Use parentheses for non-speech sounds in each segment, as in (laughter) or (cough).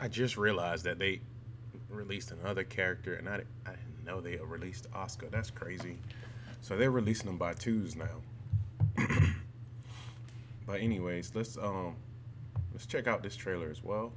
I just realized that they released another character, and I, I didn't know they released Asuka. That's crazy. So they're releasing them by twos now. (clears throat) but anyways, let's um let's check out this trailer as well.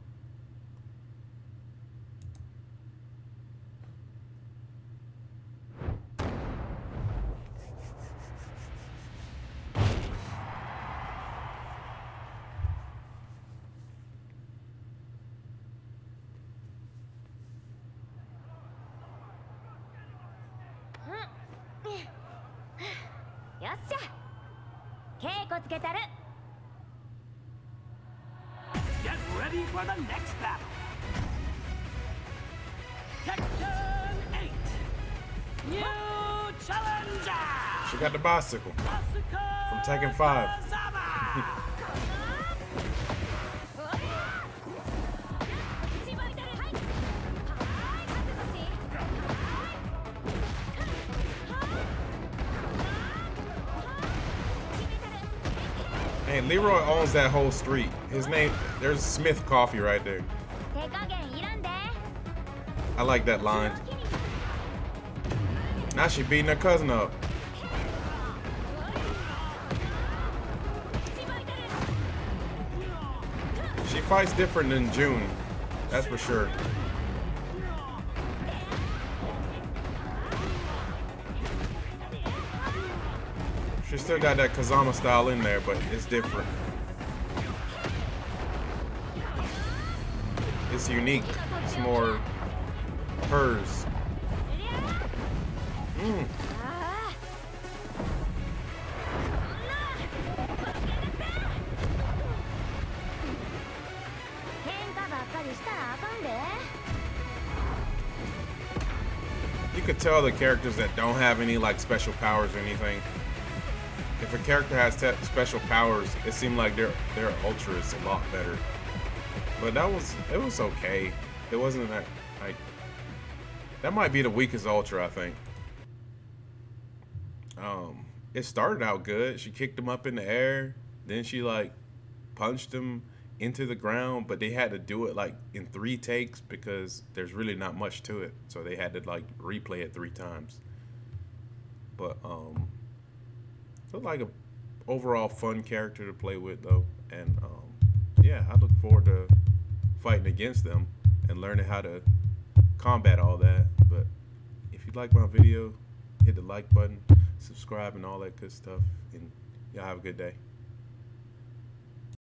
Get ready for the next battle. Section 8. New challenger. She got the bicycle from Tekken 5. (laughs) Hey, Leroy owns that whole street. His name, there's Smith Coffee right there. I like that line. Now she beating her cousin up. She fights different than Jun. That's for sure. She still got that Kazama style in there, but it's different. It's unique. It's more hers. Mm. You could tell the characters that don't have any like special powers or anything. If a character has special powers, it seemed like their their ultra is a lot better. But that was it was okay. It wasn't that like that might be the weakest ultra I think. Um, it started out good. She kicked him up in the air, then she like punched him into the ground, but they had to do it like in three takes because there's really not much to it. So they had to like replay it three times. But um so like a overall fun character to play with though. And um yeah, I look forward to fighting against them and learning how to combat all that. But if you like my video, hit the like button, subscribe and all that good stuff and y'all have a good day.